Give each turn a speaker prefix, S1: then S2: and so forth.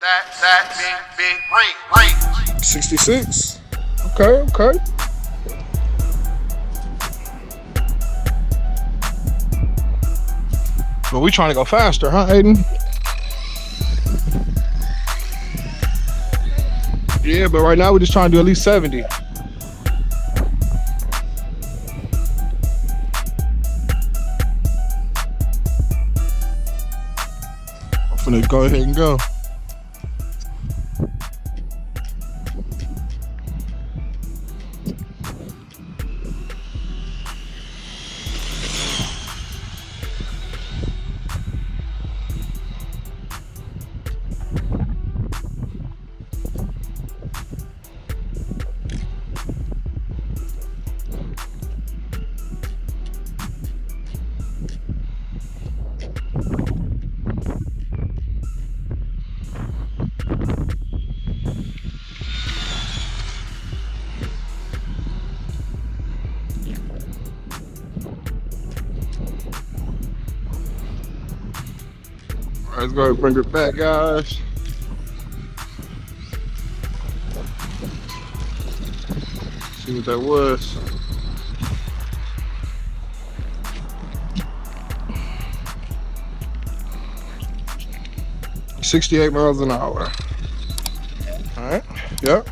S1: That, that, big, big, ring, ring.
S2: 66. Okay, okay. But we trying to go faster, huh, Aiden? Yeah, but right now we're just trying to do at least 70. I'm gonna go ahead and go. Let's go ahead and bring it back, guys. See what that was. Sixty-eight miles an hour. All right. Yep.